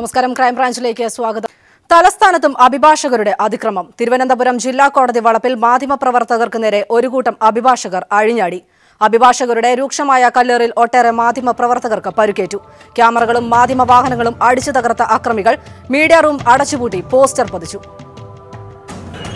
നമസ്കാരം. ക്രൈംബ്രാഞ്ചിലേക്ക് സ്വാഗതം. തലസ്ഥാനത്തും അഭിഭാഷകരുടെ അതിക്രമം. തിരുവനന്തപുരം ജില്ലാ കോടതി വളപ്പിൽ മാധ്യമപ്രവർത്തകർക്ക് നേരെ ഒരു കൂട്ടം അഭിഭാഷകർ അഴിഞ്ഞാടി. അഭിഭാഷകരുടെ രൂക്ഷമായ കല്ലേറിൽ ഒട്ടേറെ മാധ്യമപ്രവർത്തകർക്ക് പരുക്കേറ്റു. ക്യാമറകളും മാധ്യമ വാഹനങ്ങളും അടിച്ചു തകർത്ത അക്രമികൾ മീഡിയ റൂം അടച്ചുപൂട്ടി പോസ്റ്റർ പതിച്ചു.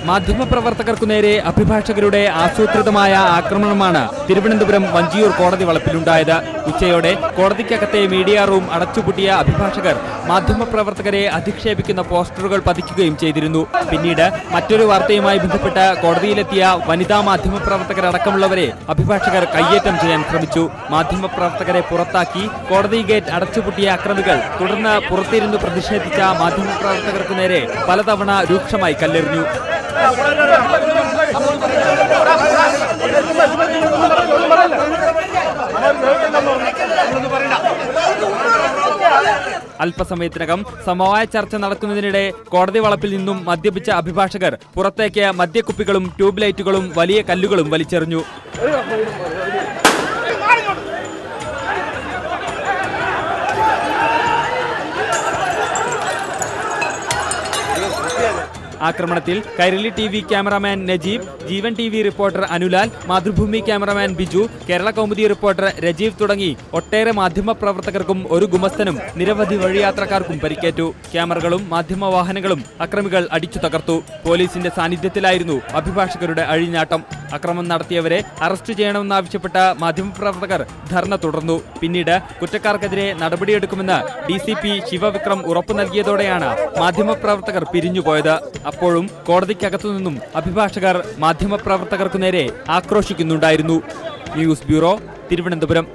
മാധ്യമപ്രവർത്തകർക്കു നേരെ അഭിഭാഷകരുടെ ആസൂത്രിതമായ ആക്രമണമാണ് തിരുവനന്തപുരം വഞ്ചിയൂർ കോടതി വളപ്പിലുണ്ടായത്. ഉച്ചയോടെ കോടതിക്കകത്തെ മീഡിയ റൂം അടച്ചുപൂട്ടിയ അഭിഭാഷകർ മാധ്യമപ്രവർത്തകരെ അധിക്ഷേപിക്കുന്ന പോസ്റ്ററുകൾ പതിക്കുകയും ചെയ്തിരുന്നു. പിന്നീട് മറ്റൊരു വാർത്തയുമായി ബന്ധപ്പെട്ട് കോടതിയിലെത്തിയ വനിതാ മാധ്യമപ്രവർത്തകരടക്കമുള്ളവരെ അഭിഭാഷകർ കയ്യേറ്റം ചെയ്യാൻ ശ്രമിച്ചു. മാധ്യമപ്രവർത്തകരെ പുറത്താക്കി കോടതി ഗേറ്റ് അടച്ചുപൂട്ടിയ അക്രമികൾ തുടർന്ന് പുറത്തിരുന്ന് പ്രതിഷേധിച്ച മാധ്യമപ്രവർത്തകർക്കു നേരെ പലതവണ രൂക്ഷമായി കല്ലെറിഞ്ഞു. അല്പസമയത്തിനകം സമവായ ചർച്ച നടക്കുന്നതിനിടെ കോടതി വളപ്പിൽ നിന്നും മദ്യപിച്ച അഭിഭാഷകർ പുറത്തേക്ക് മദ്യക്കുപ്പികളും ട്യൂബ് ലൈറ്റുകളും വലിയ കല്ലുകളും വലിച്ചെറിഞ്ഞു. ആക്രമണത്തിൽ Kairali T V cameraman Najeeb Jeevan T V reporter Anulal Mathrubhumi cameraman Biju Kerala Kaumudi reporter Rajeev തുടങ്ങി ഒട്ടേറെ മാധ്യമ പ്രവർത്തകർക്കും ഒരു ഗുമസ്തനും നിരവധി വഴിയാത്രക്കാർക്കും പരിക്കേറ്റു. ക്യാമറകളും മാധ്യമ വാഹനങ്ങളും അക്രമികൾ അടിച്ചു തകർത്തു. പോലീസിന്റെ സാന്നിധ്യത്തിലായിരുന്നു അഭിഭാഷകരുടെ അഴിഞ്ഞാട്ടം. അക്രമം നടത്തിയവരെ അറസ്റ്റ് ചെയ്യണമെന്നാവശ്യപ്പെട്ട മാധ്യമപ്രവർത്തകർ ധർണ തുടർന്നു. പിന്നീട് കുറ്റക്കാർക്കെതിരെ നടപടിയെടുക്കുമെന്ന് ഡി സി പി ശിവവിക്രം ഉറപ്പു നൽകിയതോടെയാണ് മാധ്യമപ്രവർത്തകർ പിരിഞ്ഞുപോയത്. അപ്പോഴും കോടതിക്കകത്തു നിന്നും അഭിഭാഷകർ മാധ്യമപ്രവർത്തകർക്കു നേരെ ആക്രോശിക്കുന്നുണ്ടായിരുന്നു. News bureau Thiruvananthapuram.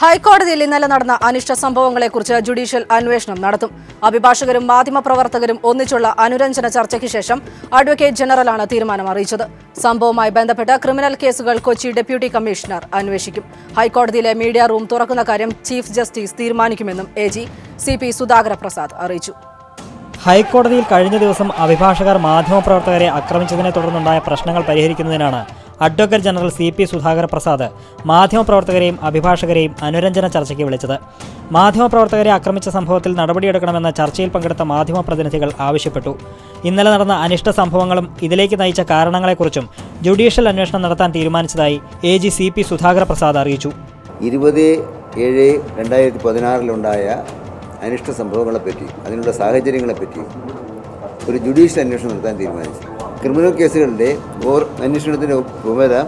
ഹൈക്കോടതിയിൽ ഇന്നലെ നടന്ന അനിഷ്ട സംഭവങ്ങളെക്കുറിച്ച് ജുഡീഷ്യൽ അന്വേഷണം നടത്തും. അഭിഭാഷകരും മാധ്യമപ്രവർത്തകരും ഒന്നിച്ചുള്ള അനുരഞ്ജന ചർച്ചയ്ക്ക് ശേഷം അഡ്വക്കേറ്റ് ജനറലാണ് തീരുമാനം അറിയിച്ചത്. സംഭവവുമായി ബന്ധപ്പെട്ട് ക്രിമിനൽ കേസുകൾ കൊച്ചി ഡെപ്യൂട്ടി കമ്മീഷണർ അന്വേഷിക്കും. ഹൈക്കോടതിയിലെ മീഡിയ റൂം തുറക്കുന്ന കാര്യം ചീഫ് ജസ്റ്റിസ് തീരുമാനിക്കുമെന്നും A G C P Sudhakara Prasad അറിയിച്ചു. ഹൈക്കോടതിയിൽ കഴിഞ്ഞ ദിവസം അഭിഭാഷകർ മാധ്യമപ്രവർത്തകരെ ആക്രമിച്ചതിനെ തുടർന്നുണ്ടായ പ്രശ്നങ്ങൾ പരിഹരിക്കുന്നതിനാണ് advocate general C P Sudhakara Prasad മാധ്യമപ്രവർത്തകരെയും അഭിഭാഷകരെയും അനുരഞ്ജന ചർച്ചയ്ക്ക് വിളിച്ചത്. മാധ്യമപ്രവർത്തകരെ ആക്രമിച്ച സംഭവത്തിൽ നടപടിയെടുക്കണമെന്ന് ചർച്ചയിൽ പങ്കെടുത്ത മാധ്യമപ്രതിനിധികൾ ആവശ്യപ്പെട്ടു. ഇന്നലെ നടന്ന അനിഷ്ട സംഭവങ്ങളും ഇതിലേക്ക് നയിച്ച കാരണങ്ങളെക്കുറിച്ചും ജുഡീഷ്യൽ അന്വേഷണം നടത്താൻ തീരുമാനിച്ചതായി A G C P Sudhakara Prasad അറിയിച്ചു. ഇരുപത് ഏഴ് രണ്ടായിരത്തി പതിനാറിലുണ്ടായ അനിഷ്ട സംഭവങ്ങളെപ്പറ്റി അതിനുള്ള സാഹചര്യങ്ങളെപ്പറ്റി ഒരു ജുഡീഷ്യൽ അന്വേഷണം നടത്താൻ തീരുമാനിച്ചു. ക്രിമിനൽ കേസുകളുടെ ഓർ അന്വേഷണത്തിന്റെ ചുമതല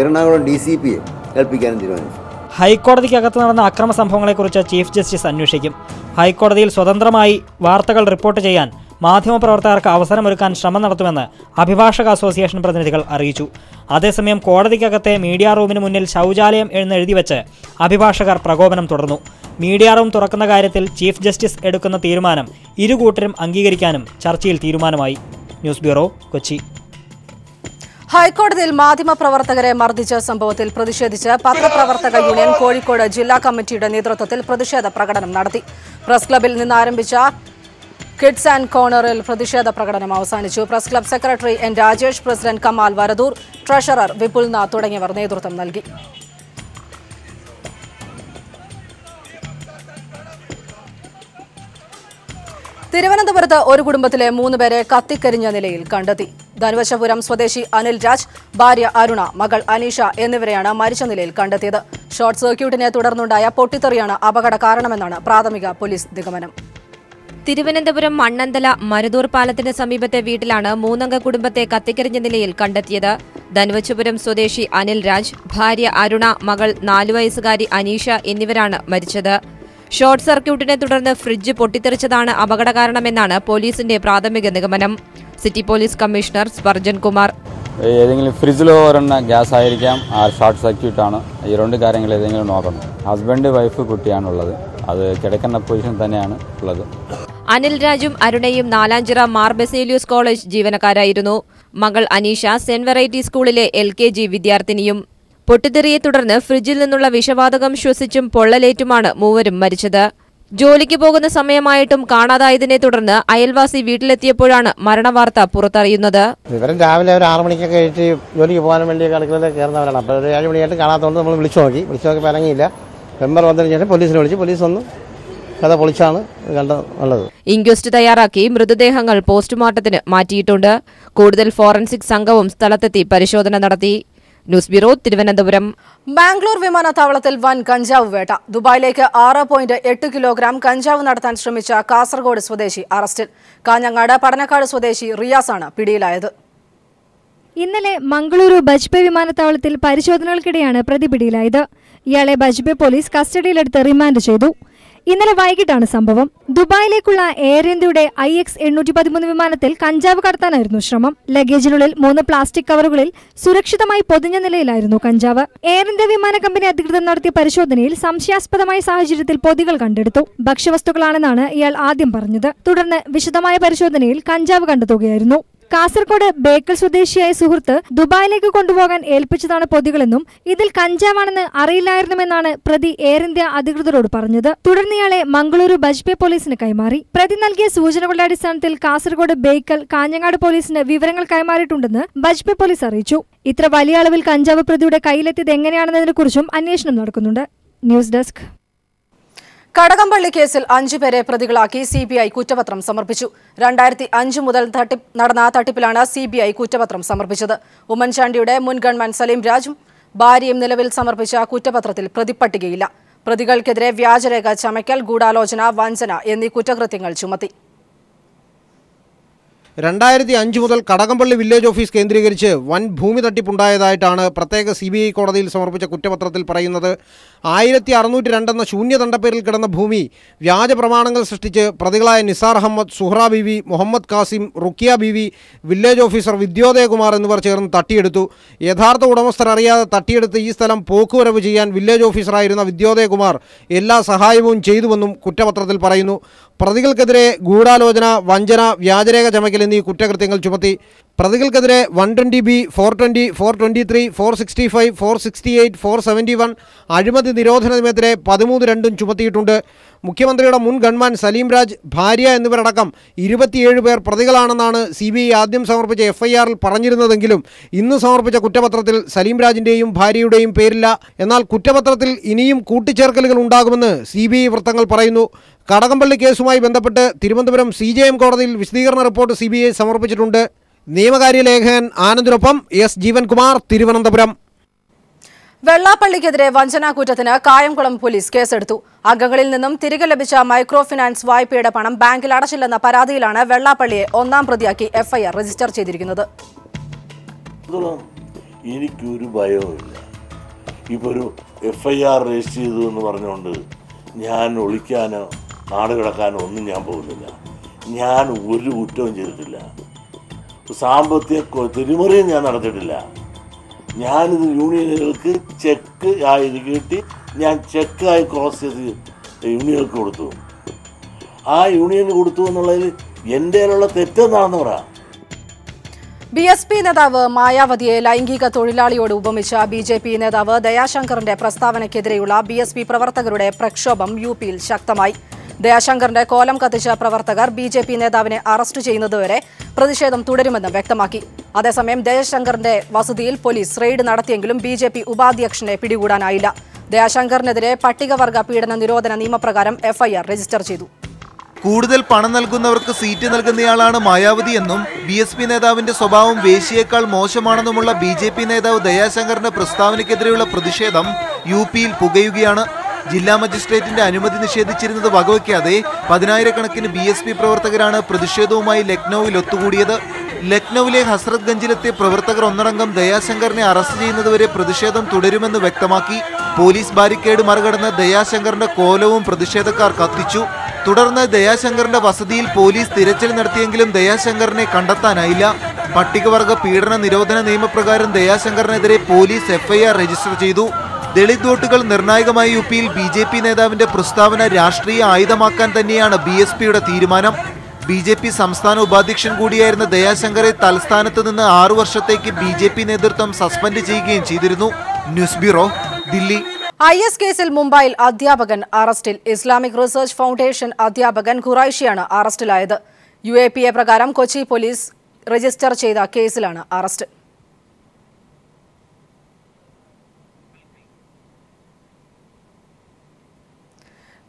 എറണാകുളം ഡി സി പിയെ ഏൽപ്പിക്കാനും തീരുമാനിച്ചു. ഹൈക്കോടതിക്കകത്ത് നടന്ന അക്രമ സംഭവങ്ങളെക്കുറിച്ച് ചീഫ് ജസ്റ്റിസ് അന്വേഷിക്കും. ഹൈക്കോടതിയിൽ സ്വതന്ത്രമായി വാർത്തകൾ റിപ്പോർട്ട് ചെയ്യാൻ മാധ്യമപ്രവർത്തകർക്ക് അവസരമൊരുക്കാൻ ശ്രമം നടത്തുമെന്ന് അഭിഭാഷക അസോസിയേഷൻ പ്രതിനിധികൾ അറിയിച്ചു. അതേസമയം കോടതിക്കകത്തെ മീഡിയ റൂമിന് മുന്നിൽ ശൗചാലയം എന്നെഴുതി വെച്ച് അഭിഭാഷകർ പ്രകോപനം തുടർന്നു. മീഡിയ റൂം തുറക്കുന്ന കാര്യത്തിൽ ചീഫ് ജസ്റ്റിസ് എടുക്കുന്ന തീരുമാനം ഇരുകൂട്ടരും അംഗീകരിക്കാനും ചർച്ചയിൽ തീരുമാനമായി. News bureau Kochi. ഹൈക്കോടതിയിൽ മാധ്യമപ്രവർത്തകരെ മർദ്ദിച്ച സംഭവത്തിൽ പ്രതിഷേധിച്ച് പത്രപ്രവർത്തക യൂണിയൻ കോഴിക്കോട് ജില്ലാ കമ്മിറ്റിയുടെ നേതൃത്വത്തിൽ പ്രതിഷേധ പ്രകടനം നടത്തി. പ്രസ് ക്ലബിൽ നിന്ന് ആരംഭിച്ച കിഡ്സ് ആൻഡ് കോർണറിൽ പ്രതിഷേധ പ്രകടനം അവസാനിച്ചു. Press club secretary N Rajesh president Kamal Varadoor treasurer Vipulnath തുടങ്ങിയവർ നേതൃത്വം നൽകി. തിരുവനന്തപുരത്ത് ഒരു കുടുംബത്തിലെ മൂന്ന് പേരെ കത്തിക്കരിഞ്ഞ നിലയിൽ കണ്ടെത്തി. ധനുവശപുരം സ്വദേശി അനിൽ രാജ് ഭാര്യ അരുണ മകൾ അനീഷ എന്നിവരെയാണ് മരിച്ച നിലയിൽ കണ്ടെത്തിയത്. ഷോർട്ട് സർക്യൂട്ടിനെ തുടർന്നുണ്ടായ പൊട്ടിത്തെറിയാണ് അപകട കാരണമെന്നാണ് പ്രാഥമിക പോലീസ് നിഗമനം. തിരുവനന്തപുരം മണ്ണന്തല മരുതൂർ പാലത്തിന് സമീപത്തെ വീട്ടിലാണ് മൂന്നംഗ കുടുംബത്തെ കത്തിക്കരിഞ്ഞ നിലയിൽ കണ്ടെത്തിയത്. ധനുവച്ചപുരം സ്വദേശി അനിൽ രാജ് ഭാര്യ അരുണ മകൾ നാലു വയസ്സുകാരി അനീഷ എന്നിവരാണ് മരിച്ചത്. ഷോർട്ട് സർക്യൂട്ടിനെ തുടർന്ന് ഫ്രിഡ്ജ് പൊട്ടിത്തെറിച്ചതാണ് അപകട കാരണമെന്നാണ് പോലീസിന്റെ പ്രാഥമിക നിഗമനം. City police commissioner Spurgeon Kumar. ഏതെങ്കിലും ഫ്രിഡ്ജിലോ ഒരെണ്ണ ഗ്യാസ് ആയിരിക്കാം ആ ഷോർട്ട് സർക്യൂട്ട് ആണ് ഈ രണ്ട് കാര്യങ്ങൾ ഏതെങ്കിലും നോക്കണം. ഹസ്ബൻഡ് വൈഫ് കുട്ടിയാണുള്ളത്. അത് കിടക്കുന്ന പൊസിഷൻ തന്നെയാണ് ഉള്ളത്. അനിൽ രാജും അരുണയും നാലാഞ്ചിറ മാർ ബെസേലിയൂസ് കോളേജ് ജീവനക്കാരായിരുന്നു. മകൾ അനീഷ സെന്റ് വെറൈറ്റി സ്കൂളിലെ എൽ കെ ജി വിദ്യാർത്ഥിനിയും. പൊട്ടിത്തെറിയെ തുടർന്ന് ഫ്രിഡ്ജിൽ നിന്നുള്ള വിഷവാതകം ശ്വസിച്ചും പൊള്ളലേറ്റുമാണ് മൂവരും മരിച്ചത്. ജോലിക്ക് പോകുന്ന സമയമായിട്ടും കാണാതായതിനെ തുടർന്ന് അയൽവാസി വീട്ടിലെത്തിയപ്പോഴാണ് മരണവാർത്ത പുറത്തറിയുന്നത്. ഇവരും രാവിലെ ഒരു ആറു മണിക്കൊക്കെ കഴിച്ച് ജോലിക്ക് പോകാൻ വേണ്ടി അടുക്കളയിൽ കയറുന്നവരാണ്. അപ്പോൾ ഒരു ഏഴ് മണിയായിട്ട് കാണാത്തതുകൊണ്ട് നമ്മൾ വിളിച്ചു നോക്കി. വിളിച്ചു നോക്കി ഇറങ്ങിയില്ല. മെമ്പർ വന്നു കഴിഞ്ഞാൽ പോലീസിനെ വിളിച്ച്. പോലീസ് വന്നു. കഥ പൊളിച്ചാണ് കണ്ട നല്ലത്. ഇൻക്വസ്റ്റ് തയ്യാറാക്കി മൃതദേഹങ്ങൾ പോസ്റ്റ്മോർട്ടത്തിന് മാറ്റിയിട്ടുണ്ട്. കൂടുതൽ ഫോറൻസിക് സംഘവും സ്ഥലത്തെത്തി പരിശോധന നടത്തി. News bureau Thiruvananthapuram. ബാംഗ്ലൂർ വിമാനത്താവളത്തിൽ വൻ കഞ്ചാവ് വേട്ട. ദുബായിലേക്ക് ആറ് പോയിന്റ് എട്ട് കിലോഗ്രാം കഞ്ചാവ് നടത്താൻ ശ്രമിച്ച കാസർഗോഡ് സ്വദേശി അറസ്റ്റിൽ. കാഞ്ഞങ്ങാട് പടനക്കാട് സ്വദേശി റിയാസാണ് പിടിയിലായത്. ഇന്നലെ മംഗളൂരു ബജ്പെ വിമാനത്താവളത്തിൽ പരിശോധനകൾക്കിടെയാണ് പ്രതി പിടിയിലായത്. ഇയാളെ ബജ്പെ പോലീസ് കസ്റ്റഡിയിലെടുത്ത് റിമാൻഡ് ചെയ്തു. ഇന്നലെ വൈകിട്ടാണ് സംഭവം. ദുബായിലേക്കുള്ള എയർ ഇന്ത്യയുടെ ഐ എക്സ് എണ്ണൂറ്റി പതിമൂന്ന് വിമാനത്തിൽ കഞ്ചാവ് കടത്താനായിരുന്നു ശ്രമം. ലഗേജിനുള്ളിൽ മൂന്ന് പ്ലാസ്റ്റിക് കവറുകളിൽ സുരക്ഷിതമായി പൊതിഞ്ഞ നിലയിലായിരുന്നു കഞ്ചാവ്. എയർ ഇന്ത്യ വിമാന കമ്പനി അധികൃതർ നടത്തിയ പരിശോധനയിൽ സംശയാസ്പദമായ സാഹചര്യത്തിൽ പൊതികൾ കണ്ടെടുത്തു. ഭക്ഷ്യവസ്തുക്കളാണെന്നാണ് ഇയാൾ ആദ്യം പറഞ്ഞത്. തുടർന്ന് വിശദമായ പരിശോധനയിൽ കഞ്ചാവ് കണ്ടെത്തുകയായിരുന്നു. കാസർഗോഡ് ബേക്കൽ സ്വദേശിയായ സുഹൃത്ത് ദുബായിലേക്ക് കൊണ്ടുപോകാൻ ഏൽപ്പിച്ചതാണ് പൊതികളെന്നും ഇതിൽ കഞ്ചാവാണെന്ന് അറിയില്ലായിരുന്നുവെന്നാണ് പ്രതി എയർ ഇന്ത്യ അധികൃതരോട് പറഞ്ഞത്. തുടർന്ന് ഇയാളെ മംഗളൂരു ബജ്പേ പോലീസിന് കൈമാറി. പ്രതി നൽകിയ സൂചനകളുടെ അടിസ്ഥാനത്തിൽ കാസർഗോഡ് ബേക്കൽ കാഞ്ഞങ്ങാട് പോലീസിന് വിവരങ്ങൾ കൈമാറിയിട്ടുണ്ടെന്ന് ബജ്പേ പോലീസ് അറിയിച്ചു. ഇത്ര വലിയ അളവിൽ കഞ്ചാവ് പ്രതിയുടെ കയ്യിലെത്തിയത് എങ്ങനെയാണെന്നതിനെക്കുറിച്ചും അന്വേഷണം നടക്കുന്നുണ്ട്. News desk. കടകംപള്ളി കേസിൽ അഞ്ചുപേരെ പ്രതികളാക്കി സി ബി ഐ കുറ്റപത്രം സമർപ്പിച്ചു. രണ്ടായിരത്തി അഞ്ച് മുതൽ നടന്ന തട്ടിപ്പിലാണ് സി ബി ഐ കുറ്റപത്രം സമർപ്പിച്ചത്. ഉമ്മൻചാണ്ടിയുടെ മുൻ ഗവൺമെന്റ് സലീം രാജും ഭാര്യയും നിലവിൽ സമർപ്പിച്ച കുറ്റപത്രത്തിൽ പ്രതിപ്പട്ടികയില്ല. പ്രതികൾക്കെതിരെ വ്യാജരേഖ ചമയ്ക്കൽ ഗൂഢാലോചന വഞ്ചന എന്നീ കുറ്റകൃത്യങ്ങൾ ചുമത്തി. രണ്ടായിരത്തി അഞ്ച് മുതൽ കടകംപള്ളി വില്ലേജ് ഓഫീസ് കേന്ദ്രീകരിച്ച് വൻ ഭൂമി തട്ടിപ്പുണ്ടായതായിട്ടാണ് പ്രത്യേക സി കോടതിയിൽ സമർപ്പിച്ച കുറ്റപത്രത്തിൽ പറയുന്നത്. ആയിരത്തി അറുന്നൂറ്റി രണ്ടെന്ന ശൂന്യതണ്ടപ്പേരിൽ കിടന്ന ഭൂമി വ്യാജ പ്രമാണങ്ങൾ സൃഷ്ടിച്ച് പ്രതികളായ നിസാർ അഹമ്മദ് സുഹ്റ ബീവി മുഹമ്മദ് കാസിം റുക്കിയ ബീവി വില്ലേജ് ഓഫീസർ വിദ്യോദയകുമാർ എന്നിവർ ചേർന്ന് തട്ടിയെടുത്തു. യഥാർത്ഥ ഉടമസ്ഥർ അറിയാതെ തട്ടിയെടുത്ത് ഈ സ്ഥലം പോക്കുവരവ് ചെയ്യാൻ വില്ലേജ് ഓഫീസറായിരുന്ന വിദ്യോദയകുമാർ എല്ലാ സഹായവും ചെയ്തുവെന്നും കുറ്റപത്രത്തിൽ പറയുന്നു. പ്രതികൾക്കെതിരെ ഗൂഢാലോചന വഞ്ചന വ്യാജരേഖ ചമയ്ക്കൽ എന്നീ കുറ്റകൃത്യങ്ങൾ ചുമത്തി. പ്രതികൾക്കെതിരെ one twenty B four twenty four twenty three four sixty five four sixty eight four seventy one അഴിമതി നിരോധന നിയമത്തിലെ പതിമൂന്ന് രണ്ടും ചുമത്തിയിട്ടുണ്ട്. മുഖ്യമന്ത്രിയുടെ മുൻ ഗൺമാൻ സലീംരാജ് ഭാര്യ എന്നിവരടക്കം ഇരുപത്തിയേഴ് പേർ പ്രതികളാണെന്നാണ് സി ബി ഐ ആദ്യം സമർപ്പിച്ച എഫ്ഐആറിൽ പറഞ്ഞിരുന്നതെങ്കിലും ഇന്ന് സമർപ്പിച്ച കുറ്റപത്രത്തിൽ സലീം രാജിന്റെയും ഭാര്യയുടെയും പേരില്ല. എന്നാൽ കുറ്റപത്രത്തിൽ ഇനിയും കൂട്ടിച്ചേർക്കലുകൾ ഉണ്ടാകുമെന്ന് സി വൃത്തങ്ങൾ പറയുന്നു. കടകംപള്ളി കേസുമായി ബന്ധപ്പെട്ട് തിരുവനന്തപുരം സി കോടതിയിൽ വിശദീകരണ റിപ്പോർട്ട് സി സമർപ്പിച്ചിട്ടുണ്ട്. നിയമകാര്യ ലേഖകൻ ആനന്ദിനൊപ്പം എസ് ജീവൻകുമാർ തിരുവനന്തപുരം. വെള്ളാപ്പള്ളിക്കെതിരെ വഞ്ചനാ കുറ്റത്തിന് കായംകുളം പോലീസ് കേസെടുത്തു. അംഗങ്ങളിൽ നിന്നും തിരികെ ലഭിച്ച മൈക്രോ ഫിനാൻസ് വായ്പയുടെ പണം ബാങ്കിൽ അടച്ചില്ലെന്ന പരാതിയിലാണ് വെള്ളാപ്പള്ളിയെ ഒന്നാം പ്രതിയാക്കി എഫ്ഐആർ രജിസ്റ്റർ ചെയ്തിരിക്കുന്നത്. എനിക്കൊരു ഭയവുമില്ല. ഇപ്പോൾ ഒരു എഫ് ഐ ആർ രജിസ്റ്റർ ചെയ്തു എന്ന് പറഞ്ഞുകൊണ്ട് ഞാൻ ഒളിക്കാനോ നാട് കിടക്കാനോ ഒന്നും ഞാൻ പോകുന്നില്ല. ഞാൻ ഒരു കുറ്റവും ചെയ്തിട്ടില്ല. സാമ്പത്തിക തിരിമറിയും ഞാൻ നടത്തിയിട്ടില്ല. ഞാനിത് യൂണിയനുകൾക്ക് ചെക്ക് ആയി കിട്ടി. ഞാൻ ചെക്കായി ക്രോസ് ചെയ്ത് യൂണിയനുകൾക്ക് കൊടുത്തു. ആ യൂണിയന് കൊടുത്തു എന്നുള്ളതിൽ എന്റെ കയ്യിലുള്ള തെറ്റെന്താണെന്ന് പറ. ബി എസ് പി നേതാവ് മായാവതിയെ ലൈംഗിക തൊഴിലാളിയോട് ഉപമിച്ച ബി ജെ പി നേതാവ് ദയാശങ്കറിന്റെ പ്രസ്താവനയ്ക്കെതിരെയുള്ള ബി എസ് പി പ്രവർത്തകരുടെ പ്രക്ഷോഭം യു പിയിൽ ശക്തമായി. ദയാശങ്കറിന്റെ കോലം കത്തിച്ച പ്രവർത്തകർ ബി ജെ പി നേതാവിനെ അറസ്റ്റ് ചെയ്യുന്നതുവരെ പ്രതിഷേധം തുടരുമെന്ന് വ്യക്തമാക്കി. അതേസമയം ദയാശങ്കറിന്റെ വസതിയിൽ പോലീസ് റെയ്ഡ് നടത്തിയെങ്കിലും ബി ജെ പി ഉപാധ്യക്ഷനെ പിടികൂടാനായില്ല. ദയാശങ്കറിനെതിരെ പട്ടികവർഗ പീഡന നിരോധന നിയമപ്രകാരം എഫ്ഐആർ രജിസ്റ്റർ ചെയ്തു. കൂടുതൽ പണം നൽകുന്നവർക്ക് സീറ്റ് നൽകുന്നയാളാണ് മായാവതി എന്നും ബി എസ് പി നേതാവിന്റെ സ്വഭാവം വേശിയേക്കാൾ മോശമാണെന്നുമുള്ള ബി ജെ പി നേതാവ് ദയാശങ്കറിന്റെ പ്രസ്താവനയ്ക്കെതിരെയുള്ള പ്രതിഷേധം യു പിയിൽ പുകയുകയാണ്. ജില്ലാ മജിസ്ട്രേറ്റിന്റെ അനുമതി നിഷേധിച്ചിരുന്നത് വകവയ്ക്കാതെ പതിനായിരക്കണക്കിന് ബി എസ് പി പ്രവർത്തകരാണ് പ്രതിഷേധവുമായി ലക്നൌവിൽ ഒത്തുകൂടിയത്. ലക്നൌവിലെ ഹസ്രത് ഗഞ്ചിലെത്തിയ പ്രവർത്തകർ ഒന്നടങ്കം ദയാശങ്കറിനെ അറസ്റ്റ് ചെയ്യുന്നതുവരെ പ്രതിഷേധം തുടരുമെന്ന് വ്യക്തമാക്കി പോലീസ് ബാരിക്കേഡ് മറികടന്ന് ദയാശങ്കറിന്റെ കോലവും പ്രതിഷേധക്കാർ കത്തിച്ചു. തുടർന്ന് ദയാശങ്കറിന്റെ വസതിയിൽ പോലീസ് തിരച്ചിൽ നടത്തിയെങ്കിലും ദയാശങ്കറിനെ കണ്ടെത്താനായില്ല. പട്ടികവർഗ പീഡന നിരോധന നിയമപ്രകാരം ദയാശങ്കറിനെതിരെ പോലീസ് എഫ്ഐആർ രജിസ്റ്റർ ചെയ്തു. ദളിത് വോട്ടുകൾ നിർണായകമായ യു പിയിൽ ബി ജെ പി നേതാവിന്റെ പ്രസ്താവന രാഷ്ട്രീയ ആയുധമാക്കാൻ തന്നെയാണ് ബി എസ് പിയുടെ തീരുമാനം. ബി ജെ പി സംസ്ഥാന ഉപാധ്യക്ഷൻ കൂടിയായിരുന്ന ദയാശങ്കറെ തലസ്ഥാനത്ത് നിന്ന് ആറു വർഷത്തേക്ക് ബി ജെ പി നേതൃത്വം സസ്പെൻഡ് ചെയ്യുകയും ചെയ്തിരുന്നു. News bureau Delhi. I S കേസിൽ മുംബൈയിൽ അധ്യാപകൻ അറസ്റ്റിൽ. ഇസ്ലാമിക് റിസർച്ച് ഫൗണ്ടേഷൻ അധ്യാപകൻ ഖുറൈഷിയാണ് അറസ്റ്റിലായത്. യു എ പി എ പ്രകാരം കൊച്ചി പോലീസ് രജിസ്റ്റർ ചെയ്ത കേസിലാണ് അറസ്റ്റ്.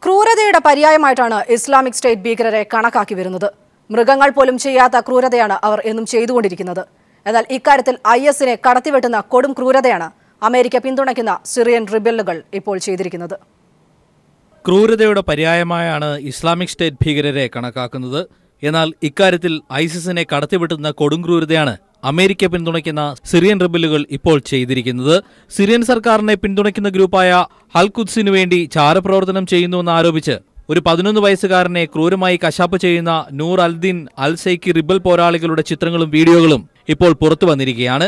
ക്രൂരതയുടെ പര്യായമായിട്ടാണ് ഇസ്ലാമിക് സ്റ്റേറ്റ് ഭീകരരെ കണക്കാക്കി വരുന്നത്. മൃഗങ്ങൾ പോലും ചെയ്യാത്ത ക്രൂരതയാണ് അവർ എന്നും ചെയ്തുകൊണ്ടിരിക്കുന്നത്. എന്നാൽ ഇക്കാര്യത്തിൽ ഐ എസിനെ കടത്തിവെട്ടുന്ന കൊടും ക്രൂരതയാണ് അമേരിക്ക പിന്തുണയ്ക്കുന്ന സിറിയൻ റിബലുകൾ ഇപ്പോൾ ചെയ്തിരിക്കുന്നത്. ക്രൂരതയുടെ പര്യായമായാണ് ഇസ്ലാമിക് സ്റ്റേറ്റ് ഭീകരരെ കണക്കാക്കുന്നത്. എന്നാൽ ഇക്കാര്യത്തിൽ ഐസിസിനെ കടത്തിവിട്ടുന്ന കൊടുംക്രൂരതയാണ് അമേരിക്ക പിന്തുണയ്ക്കുന്ന സിറിയൻ റിബലുകൾ ഇപ്പോൾ ചെയ്തിരിക്കുന്നത്. സിറിയൻ സർക്കാരിനെ പിന്തുണയ്ക്കുന്ന ഗ്രൂപ്പായ ഹൽകുദ്സിനു വേണ്ടി ചാരപ്രവർത്തനം ചെയ്യുന്നുവെന്ന് ആരോപിച്ച് ഒരു പതിനൊന്ന് വയസ്സുകാരനെ ക്രൂരമായി കശാപ്പ് ചെയ്യുന്ന Nour Aldin al Zenki rebel പോരാളികളുടെ ചിത്രങ്ങളും വീഡിയോകളും ഇപ്പോൾ പുറത്തു വന്നിരിക്കുകയാണ്.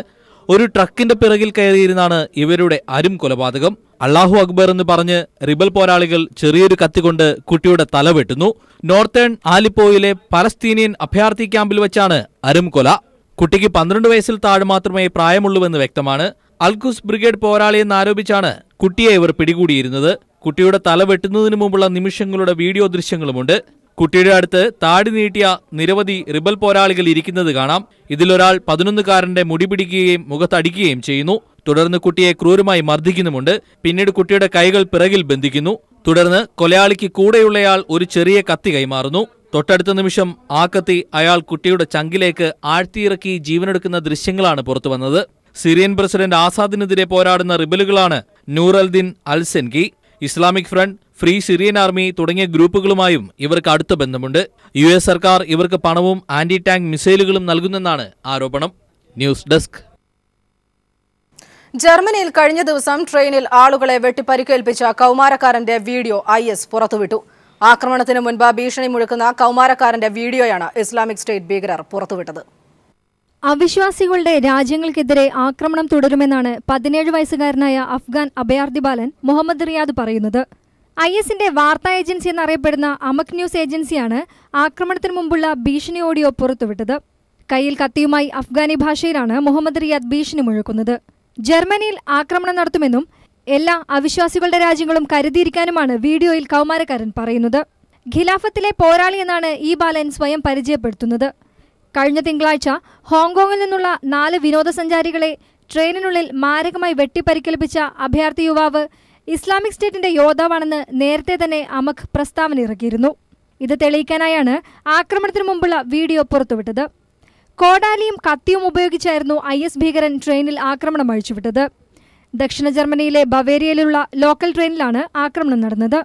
ഒരു ട്രക്കിന്റെ പിറകിൽ കയറിയിരുന്നാണ് ഇവരുടെ അരും കൊലപാതകം. അള്ളാഹു അക്ബർ എന്ന് പറഞ്ഞ് റിബൽ പോരാളികൾ ചെറിയൊരു കത്തികൊണ്ട് കുട്ടിയുടെ തല വെട്ടുന്നു. നോർത്തേൺ ആലിപ്പോയിലെ പലസ്തീനിയൻ അഭയാർത്ഥി ക്യാമ്പിൽ വെച്ചാണ് അരും കൊല. കുട്ടിക്ക് പന്ത്രണ്ട് വയസ്സിൽ താഴെ മാത്രമേ പ്രായമുള്ളൂവെന്ന് വ്യക്തമാണ്. അൽഖുസ് ബ്രിഗേഡ് പോരാളിയെന്ന് ആരോപിച്ചാണ് കുട്ടിയെ ഇവർ പിടികൂടിയിരുന്നത്. കുട്ടിയുടെ തല വെട്ടുന്നതിന് മുമ്പുള്ള നിമിഷങ്ങളുടെ വീഡിയോ ദൃശ്യങ്ങളുമുണ്ട്. കുട്ടിയുടെ അടുത്ത് താടി നീട്ടിയ നിരവധി റിബൽ പോരാളികൾ ഇരിക്കുന്നത് കാണാം. ഇതിലൊരാൾ പതിനൊന്നുകാരന്റെ മുടി പിടിക്കുകയും മുഖത്തടിക്കുകയും ചെയ്യുന്നു. തുടർന്ന് കുട്ടിയെ ക്രൂരമായി മർദ്ദിക്കുന്നുമുണ്ട്. പിന്നീട് കുട്ടിയുടെ കൈകൾ പിറകിൽ ബന്ധിക്കുന്നു. തുടർന്ന് കൊലയാളിക്ക് കൂടെയുള്ളയാൾ ഒരു ചെറിയ കത്തി കൈമാറുന്നു. തൊട്ടടുത്ത നിമിഷം ആ കത്തി അയാൾ കുട്ടിയുടെ ചങ്കിലേക്ക് ആഴ്ത്തിയിറക്കി ജീവനെടുക്കുന്ന ദൃശ്യങ്ങളാണ് പുറത്തുവന്നത് സിറിയൻ പ്രസിഡന്റ് ആസാദിനെതിരെ പോരാടുന്ന റിബലുകളാണ് Nour Aldin Alzenki Islamic Front Free Syrian Army തുടങ്ങിയ ഗ്രൂപ്പുകളുമായും ഇവർക്ക് അടുത്ത ബന്ധമുണ്ട്. യു എസ് സർക്കാർ ഇവർക്ക് പണവും ആന്റി ടാങ്ക് മിസൈലുകളും നൽകുന്നെന്നാണ് ആരോപണം. News desk. ജർമ്മനിയിൽ കഴിഞ്ഞ ദിവസം ട്രെയിനിൽ ആളുകളെ വെട്ടിപ്പരിക്കേൽപ്പിച്ച കൗമാരക്കാരന്റെ വീഡിയോ ഐ എസ് പുറത്തുവിട്ടു. ആക്രമണത്തിന് മുൻപ് ഭീഷണി മുഴക്കുന്ന കൗമാരക്കാരന്റെ വീഡിയോയാണ് ഇസ്ലാമിക് സ്റ്റേറ്റ് ഭീകരർ പുറത്തുവിട്ടത്. അവിശ്വാസികളുടെ രാജ്യങ്ങൾക്കെതിരെ ആക്രമണം തുടരുമെന്നാണ് പതിനേഴ് വയസ്സുകാരനായ അഫ്ഗാൻ അഭയാർത്ഥി ബാലൻ മുഹമ്മദ് റിയാദ് പറയുന്നത്. ഐ എസിന്റെ വാർത്താ ഏജൻസി എന്നറിയപ്പെടുന്ന അമക് ന്യൂസ് ഏജൻസിയാണ് ആക്രമണത്തിന് മുമ്പുള്ള ഭീഷണി ഓഡിയോ പുറത്തുവിട്ടത്. കയ്യിൽ കത്തിയുമായി അഫ്ഗാനി ഭാഷയിലാണ് മുഹമ്മദ് റിയാദ് ഭീഷണി മുഴക്കുന്നത്. ജർമ്മനിയിൽ ആക്രമണം നടത്തുമെന്നും എല്ലാ അവിശ്വാസികളുടെ രാജ്യങ്ങളും കരുതിയിരിക്കാനുമാണ് വീഡിയോയിൽ കൗമാരക്കാരൻ പറയുന്നത്. ഖിലാഫത്തിലെ പോരാളി എന്നാണ് ഈ ബാലൻ സ്വയം പരിചയപ്പെടുത്തുന്നത്. കഴിഞ്ഞ തിങ്കളാഴ്ച ഹോങ്കോങ്ങിൽ നിന്നുള്ള നാല് വിനോദസഞ്ചാരികളെ ട്രെയിനിനുള്ളിൽ മാരകമായി വെട്ടിപ്പരിക്കേൽപ്പിച്ച അഭയാർത്ഥി യുവാവ് ഇസ്ലാമിക് സ്റ്റേറ്റിന്റെ യോദ്ധാവാണെന്ന് നേരത്തെ തന്നെ അമഖ് പ്രസ്താവന ഇറക്കിയിരുന്നു. ഇത് തെളിയിക്കാനായാണ് ആക്രമണത്തിന് മുമ്പുള്ള വീഡിയോ പുറത്തുവിട്ടത്. കോടാലിയും കത്തിയും ഉപയോഗിച്ചായിരുന്നു ഐ ഭീകരൻ ട്രെയിനിൽ ആക്രമണം അഴിച്ചുവിട്ടത്. ദക്ഷിണ ജർമ്മനിയിലെ ബവേരിയയിലുള്ള ലോക്കൽ ട്രെയിനിലാണ് ആക്രമണം നടന്നത്.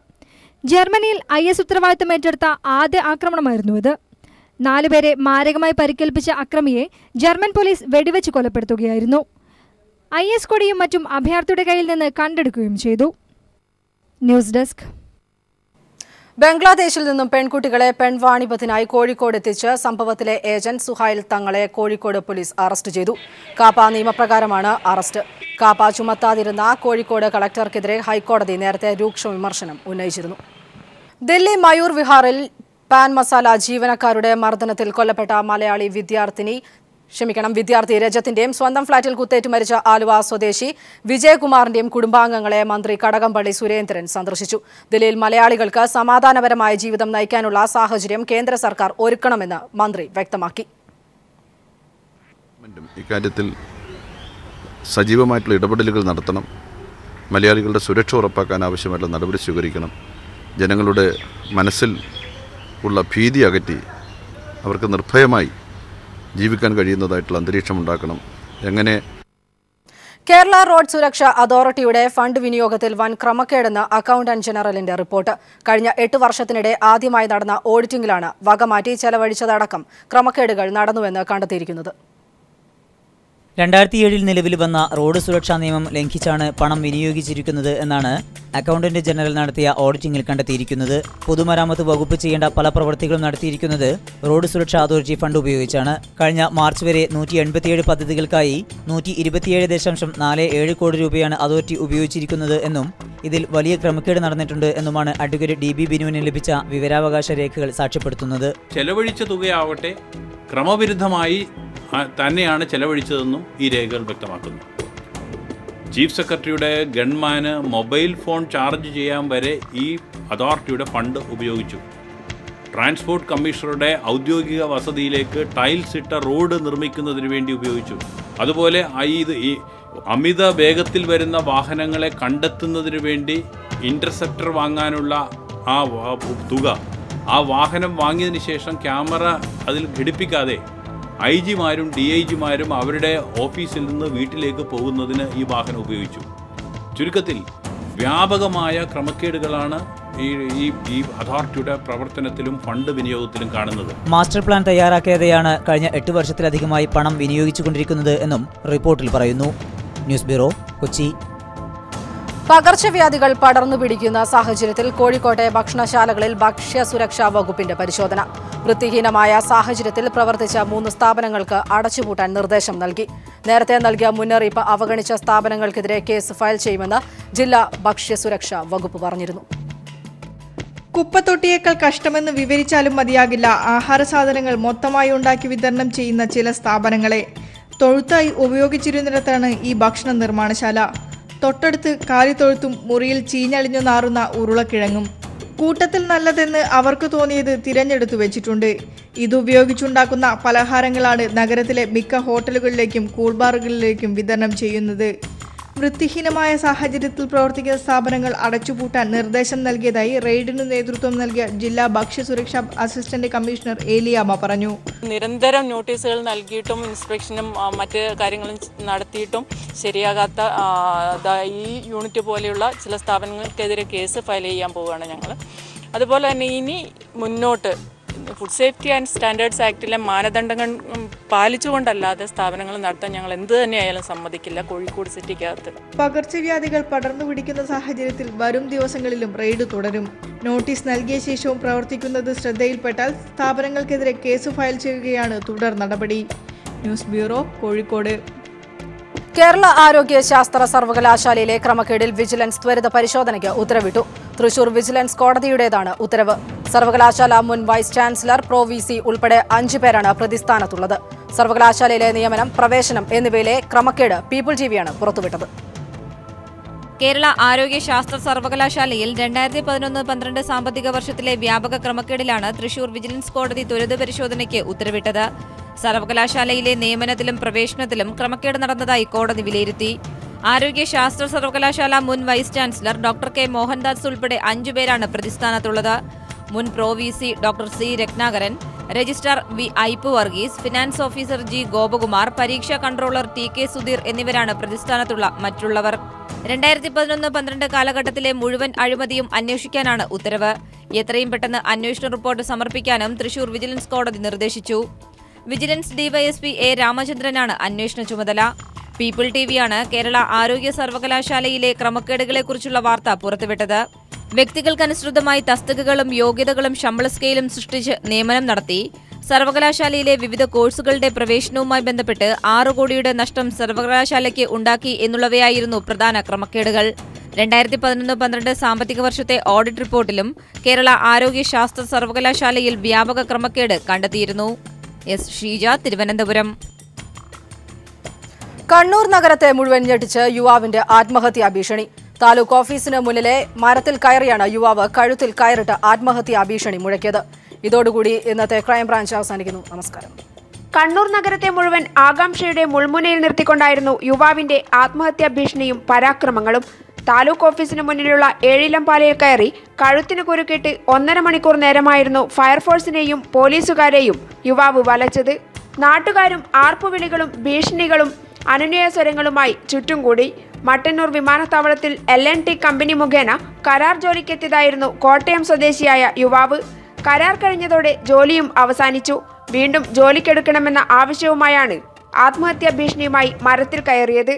ജർമ്മനിയിൽ ഐ എസ് ഉത്തരവാദിത്തം ഏറ്റെടുത്ത ആദ്യ ആക്രമണമായിരുന്നു ഇത്. നാലുപേരെ മാരകമായി പരിക്കേൽപ്പിച്ച അക്രമിയെ ജർമ്മൻ പോലീസ് വെടിവെച്ച് കൊലപ്പെടുത്തുകയായിരുന്നു. ഐ എസ് കൊടിയും മറ്റും അഭയാർത്ഥിയുടെ കയ്യിൽ നിന്ന് കണ്ടെടുക്കുകയും ചെയ്തു. News desk. ബംഗ്ലാദേശിൽ നിന്നും പെൺകുട്ടികളെ പെൺവാണിഭത്തിനായി കോഴിക്കോട് എത്തിച്ച് സംഭവത്തിലെ ഏജന്റ് സുഹൈൽ തങ്ങളെ കോഴിക്കോട് പോലീസ് അറസ്റ്റ് ചെയ്തു. കാപ്പ നിയമപ്രകാരമാണ് അറസ്റ്റ്. കാപ്പ ചുമത്താതിരുന്ന കോഴിക്കോട് കളക്ടർക്കെതിരെ ഹൈക്കോടതി നേരത്തെ രൂക്ഷ വിമർശനം ഉന്നയിച്ചിരുന്നു. ദില്ലി മയൂർ വിഹാറിൽ പാൻ മസാല ജീവനക്കാരുടെ മർദ്ദനത്തിൽ കൊല്ലപ്പെട്ട മലയാളി വിദ്യാർത്ഥിനി ക്ഷമിക്കണം വിദ്യാർത്ഥി രജത്തിന്റെയും സ്വന്തം ഫ്ളാറ്റിൽ കുത്തേറ്റ് മരിച്ച ആലുവ സ്വദേശി വിജയകുമാറിന്റെയും കുടുംബാംഗങ്ങളെ മന്ത്രി കടകംപള്ളി സുരേന്ദ്രൻ സന്ദർശിച്ചു. ദില്ലിയിൽ മലയാളികൾക്ക് സമാധാനപരമായ ജീവിതം നയിക്കാനുള്ള സാഹചര്യം കേന്ദ്ര സർക്കാർ ഒരുക്കണമെന്ന് മന്ത്രി വ്യക്തമാക്കി. സജീവമായിട്ടുള്ള ഇടപെടലുകൾ നടത്തണം. മലയാളികളുടെ സുരക്ഷ ഉറപ്പാക്കാൻ ആവശ്യമായിട്ടുള്ള നടപടി സ്വീകരിക്കണം. ജനങ്ങളുടെ മനസ്സിൽ ഉള്ള ഭീതി അകറ്റി അവർക്ക് നിർഭയമായി ജീവിക്കാൻ കഴിയുന്നതായിട്ടുള്ള അന്തരീക്ഷം ഉണ്ടാക്കണം. എങ്ങനെ? കേരള റോഡ് സുരക്ഷ അതോറിറ്റിയുടെ ഫണ്ട് വിനിയോഗത്തിൽ വൻ ക്രമക്കേടെന്ന് അക്കൗണ്ടന്റ് ജനറലിന്റെ റിപ്പോർട്ട്. കഴിഞ്ഞ എട്ട് വർഷത്തിനിടെ ആദ്യമായി നടന്ന ഓഡിറ്റിംഗിലാണ് വകമാറ്റി ചെലവഴിച്ചതടക്കം ക്രമക്കേടുകൾ നടന്നുവെന്ന് കണ്ടെത്തിയിരിക്കുന്നത്. രണ്ടായിരത്തി ഏഴിൽ നിലവിൽ വന്ന റോഡ് സുരക്ഷാ നിയമം ലംഘിച്ചാണ് പണം വിനിയോഗിച്ചിരിക്കുന്നത് എന്നാണ് അക്കൗണ്ടന്റ് ജനറൽ നടത്തിയ ഓഡിറ്റിംഗിൽ കണ്ടെത്തിയിരിക്കുന്നത്. പൊതുമരാമത്ത് വകുപ്പ് ചെയ്യേണ്ട പല പ്രവൃത്തികളും നടത്തിയിരിക്കുന്നത് റോഡ് സുരക്ഷാ അതോറിറ്റി ഫണ്ട് ഉപയോഗിച്ചാണ്. കഴിഞ്ഞ മാർച്ച് വരെ നൂറ്റി എൺപത്തിയേഴ് പദ്ധതികൾക്കായി നൂറ്റി ഇരുപത്തിയേഴ് ദശാംശം നാല് ഏഴ് കോടി രൂപയാണ് അതോറിറ്റി ഉപയോഗിച്ചിരിക്കുന്നത് എന്നും ഇതിൽ വലിയ ക്രമക്കേട് നടന്നിട്ടുണ്ട് എന്നുമാണ് അഡ്വക്കേറ്റ് ഡി ബി ബിനുവിന് ലഭിച്ച വിവരാവകാശ രേഖകൾ സാക്ഷ്യപ്പെടുത്തുന്നത്. ചെലവഴിച്ച തുകയാവട്ടെ ക്രമവിരുദ്ധമായി തന്നെയാണ് ചെലവഴിച്ചതെന്നും ഈ രേഖകൾ വ്യക്തമാക്കുന്നു. ചീഫ് സെക്രട്ടറിയുടെ ഗൺമാന് മൊബൈൽ ഫോൺ ചാർജ് ചെയ്യാൻ വരെ ഈ അതോറിറ്റിയുടെ ഫണ്ട് ഉപയോഗിച്ചു. ട്രാൻസ്പോർട്ട് കമ്മീഷണറുടെ ഔദ്യോഗിക വസതിയിലേക്ക് ടൈൽസ് ഇട്ട റോഡ് നിർമ്മിക്കുന്നതിന് വേണ്ടി ഉപയോഗിച്ചു. അതുപോലെ ഇത് ഈ അമിത വേഗത്തിൽ വരുന്ന വാഹനങ്ങളെ കണ്ടെത്തുന്നതിന് വേണ്ടി ഇന്റർസെപ്റ്റർ വാങ്ങാനുള്ള ആ തുക. ആ വാഹനം വാങ്ങിയതിന് ശേഷം ക്യാമറ അതിൽ ഘടിപ്പിക്കാതെ ഐ ജിമാരും ഡി ഐ ജിമാരും അവരുടെ ഓഫീസിൽ നിന്ന് വീട്ടിലേക്ക് പോകുന്നതിന് ഈ വാഹനം ഉപയോഗിച്ചു. ചുരുക്കത്തിൽ വ്യാപകമായ ക്രമക്കേടുകളാണ് ഈ ഈ അതോറിറ്റിയുടെ പ്രവർത്തനത്തിലും ഫണ്ട് വിനിയോഗത്തിലും കാണുന്നത്. മാസ്റ്റർ പ്ലാൻ തയ്യാറാക്കിയതെയാണ് കഴിഞ്ഞ എട്ട് വർഷത്തിലധികമായി പണം വിനിയോഗിച്ചുകൊണ്ടിരിക്കുന്നത് എന്നും റിപ്പോർട്ടിൽ പറയുന്നു. News bureau Kochi. പകർച്ചവ്യാധികൾ പടർന്നു പിടിക്കുന്ന സാഹചര്യത്തിൽ കോഴിക്കോട്ടെ ഭക്ഷണശാലകളിൽ ഭക്ഷ്യ സുരക്ഷാ വകുപ്പിന്റെ പരിശോധന. വൃത്തിഹീനമായ സാഹചര്യത്തിൽ പ്രവർത്തിച്ച മൂന്ന് സ്ഥാപനങ്ങൾക്ക് അടച്ചുപൂട്ടാൻ നിർദ്ദേശം നൽകി. നേരത്തെ നൽകിയ മുന്നറിയിപ്പ് അവഗണിച്ച സ്ഥാപനങ്ങൾക്കെതിരെ കേസ് ഫയൽ ചെയ്യുമെന്ന് ജില്ലാ ഭക്ഷ്യസുരക്ഷാ വകുപ്പ് പറഞ്ഞിരുന്നു. കുപ്പത്തൊട്ടിയേക്കാൾ കഷ്ടമെന്ന് വിവരിച്ചാലും മതിയാകില്ല. ആഹാര സാധനങ്ങൾ മൊത്തമായി ഉണ്ടാക്കി വിതരണം ചെയ്യുന്ന ചില സ്ഥാപനങ്ങളെ തൊഴുത്തായി ഉപയോഗിച്ചിരുന്നിടത്താണ് ഈ ഭക്ഷണ നിർമ്മാണശാല. തൊട്ടടുത്ത് കാലിത്തൊഴുത്തും മുറിയിൽ ചീഞ്ഞളിഞ്ഞു നാറുന്ന ഉരുളക്കിഴങ്ങും. കൂട്ടത്തിൽ നല്ലതെന്ന് അവർക്ക് തോന്നിയത് തിരഞ്ഞെടുത്തു വെച്ചിട്ടുണ്ട്. ഇതുപയോഗിച്ചുണ്ടാക്കുന്ന പലഹാരങ്ങളാണ് നഗരത്തിലെ മിക്ക ഹോട്ടലുകളിലേക്കും കൂൾബാറുകളിലേക്കും വിതരണം ചെയ്യുന്നത്. വൃത്തിഹീനമായ സാഹചര്യത്തിൽ പ്രവർത്തിക്കുന്ന സ്ഥാപനങ്ങൾ അടച്ചുപൂട്ടാൻ നിർദ്ദേശം നൽകിയതായി റെയ്ഡിന് നേതൃത്വം നൽകിയ ജില്ലാ ഭക്ഷ്യസുരക്ഷാ അസിസ്റ്റന്റ് കമ്മീഷണർ ഏലിയാമ പറഞ്ഞു. നിരന്തരം നോട്ടീസുകൾ നൽകിയിട്ടും ഇൻസ്പെക്ഷനും മറ്റ് കാര്യങ്ങളും നടത്തിയിട്ടും ശരിയാകാത്ത ഈ യൂണിറ്റ് പോലെയുള്ള ചില സ്ഥാപനങ്ങൾക്കെതിരെ കേസ് ഫയൽ ചെയ്യാൻ പോവുകയാണ് ഞങ്ങൾ അതുപോലെ തന്നെ ഇനി മുന്നോട്ട് ഫുഡ് സേഫ്റ്റി ആൻഡ് സ്റ്റാൻഡേർഡ്സ് ആക്ടിലെ മാനദണ്ഡങ്ങൾ പാലിച്ചുകൊണ്ടല്ലാതെ സ്ഥാപനങ്ങൾ നടത്താൻ ഞങ്ങൾ എന്ത് തന്നെയായാലും സമ്മതിക്കില്ല കോഴിക്കോട് സിറ്റിക്കകത്ത്. പകർച്ചവ്യാധികൾ പടർന്നു പിടിക്കുന്ന സാഹചര്യത്തിൽ വരും ദിവസങ്ങളിലും റെയ്ഡ് തുടരും. നോട്ടീസ് നൽകിയ ശേഷവും പ്രവർത്തിക്കുന്നത് ശ്രദ്ധയിൽപ്പെട്ടാൽ സ്ഥാപനങ്ങൾക്കെതിരെ കേസ് ഫയൽ ചെയ്യുകയാണ് തുടർ നടപടി. News bureau Kozhikode. കേരള ആരോഗ്യ ശാസ്ത്ര സർവകലാശാലയിലെ ക്രമക്കേടിൽ വിജിലൻസ് ത്വരിത പരിശോധനയ്ക്ക് ഉത്തരവിട്ടു. തൃശൂർ വിജിലൻസ് കോടതിയുടേതാണ് ഉത്തരവ്. സർവകലാശാല മുൻ vice chancellor pro V C ഉൾപ്പെടെ അഞ്ചു പേരാണ് പ്രതിസ്ഥാനത്തുള്ളത്. സർവകലാശാലയിലെ നിയമനം പ്രവേശനം എന്നിവയിലെ ക്രമക്കേട് പീപ്പിൾ ടിവിയാണ് പുറത്തുവിട്ടത്. കേരള ആരോഗ്യ ശാസ്ത്ര സർവകലാശാലയിൽ രണ്ടായിരത്തി പതിനൊന്ന് പന്ത്രണ്ട് സാമ്പത്തിക വർഷത്തിലെ വ്യാപക ക്രമക്കേടിലാണ് തൃശൂർ വിജിലൻസ് കോടതി ത്വരിത പരിശോധനയ്ക്ക് ഉത്തരവിട്ടത്. സർവകലാശാലയിലെ നിയമനത്തിലും പ്രവേശനത്തിലും ക്രമക്കേട് നടന്നതായി കോടതി വിലയിരുത്തി. ആരോഗ്യ ശാസ്ത്ര സർവകലാശാല മുൻ vice chancellor doctor K Mohandas ഉൾപ്പെടെ അഞ്ചുപേരാണ് പ്രതിസ്ഥാനത്തുള്ളത്. മുൻ pro V C doctor C Ratnakaran registrar V Ipe Varghese finance officer G Gopakumar പരീക്ഷാ കൺട്രോളർ ടി കെ സുധീർ എന്നിവരാണ് പ്രതിസ്ഥാനത്തുള്ള മറ്റുള്ളവർ. രണ്ടായിരത്തി പതിനൊന്ന് പന്ത്രണ്ട് കാലഘട്ടത്തിലെ മുഴുവൻ അഴിമതിയും അന്വേഷിക്കാനാണ് ഉത്തരവ്. എത്രയും പെട്ടെന്ന് അന്വേഷണ റിപ്പോർട്ട് സമർപ്പിക്കാനും തൃശൂർ വിജിലൻസ് കോടതി നിർദ്ദേശിച്ചു. വിജിലൻസ് ഡിവൈഎസ്പി എ രാമചന്ദ്രനാണ് അന്വേഷണ ചുമതല. പീപ്പിൾ ടിവിയാണ് കേരള ആരോഗ്യ സർവകലാശാലയിലെ ക്രമക്കേടുകളെക്കുറിച്ചുള്ള വാർത്ത പുറത്തുവിട്ടത്. വ്യക്തികൾക്കനുസൃതമായി തസ്തികകളും യോഗ്യതകളും ശമ്പള സ്കെയിലും സൃഷ്ടിച്ച് നിയമനം നടത്തി. സർവകലാശാലയിലെ വിവിധ കോഴ്സുകളുടെ പ്രവേശനവുമായി ബന്ധപ്പെട്ട് ആറ് കോടിയുടെ നഷ്ടം സർവകലാശാലയ്ക്ക് ഉണ്ടാക്കി എന്നുള്ളവയായിരുന്നു പ്രധാന ക്രമക്കേടുകൾ. രണ്ടായിരത്തി പതിനൊന്ന് പന്ത്രണ്ട് സാമ്പത്തിക വർഷത്തെ ഓഡിറ്റ് റിപ്പോർട്ടിലും കേരള ആരോഗ്യ ശാസ്ത്ര സർവകലാശാലയിൽ വ്യാപക ക്രമക്കേട് കണ്ടെത്തിയിരുന്നു. എസ് ഷീജ തിരുവനന്തപുരം. കണ്ണൂർ നഗരത്തെ മുഴുവൻ ഞെട്ടിച്ച് യുവാവിന്റെ ആത്മഹത്യാ ഭീഷണി. താലൂക്ക് ഓഫീസിന് മുന്നിലെ മരത്തിൽ കയറിയാണ് യുവാവ് കഴുത്തിൽ കയറിട്ട് ആത്മഹത്യാ ഭീഷണി മുഴക്കിയത്. ഇതോടുകൂടി ഇന്നത്തെ ക്രൈംബ്രാഞ്ച് അവസാനിക്കുന്നു. നമസ്കാരം. കണ്ണൂർ നഗരത്തെ മുഴുവൻ ആകാംക്ഷയുടെ മുൾമുനയിൽ നിർത്തിക്കൊണ്ടായിരുന്നു യുവാവിന്റെ ആത്മഹത്യാ ഭീഷണിയും പരാക്രമങ്ങളും. താലൂക്ക് ഓഫീസിന് മുന്നിലുള്ള ഏഴിലമ്പാലയിൽ കയറി കഴുത്തിന് കുരുക്കിട്ട് ഒന്നര മണിക്കൂർ നേരമായിരുന്നു ഫയർഫോഴ്സിനെയും പോലീസുകാരെയും യുവാവ് വലച്ചത്. നാട്ടുകാരും ആർപ്പുവിളികളും ഭീഷണികളും അനുനയ സ്വരങ്ങളുമായി ചുറ്റും കൂടി മട്ടന്നൂർ വിമാനത്താവളത്തിൽ എൽ എൻ ടി കമ്പനി മുഖേന കരാർ ജോലിക്കെത്തിയതായിരുന്നു കോട്ടയം സ്വദേശിയായ യുവാവ്. കരാർ കഴിഞ്ഞതോടെ ജോലിയും അവസാനിച്ചു. വീണ്ടും ജോലിക്കെടുക്കണമെന്ന ആവശ്യവുമായാണ് ആത്മഹത്യാ ഭീഷണിയുമായി മരത്തിൽ കയറിയത്.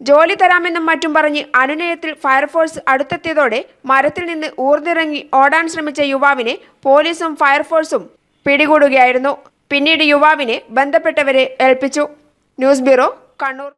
ജോലി തരാമെന്നും മറ്റും പറഞ്ഞ് അനുനയത്തിൽ ഫയർഫോഴ്സ് അടുത്തെത്തിയതോടെ മരത്തിൽ നിന്ന് ഊർന്നിറങ്ങി ഓടാൻ ശ്രമിച്ച യുവാവിനെ പോലീസും ഫയർഫോഴ്സും പിടികൂടുകയായിരുന്നു. പിന്നീട് യുവാവിനെ ബന്ധപ്പെട്ടവരെ ഏൽപ്പിച്ചു. News bureau Kannur.